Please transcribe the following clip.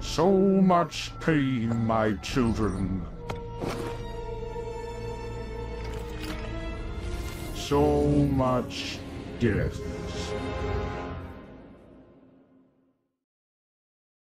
So much pain, my children. So much death.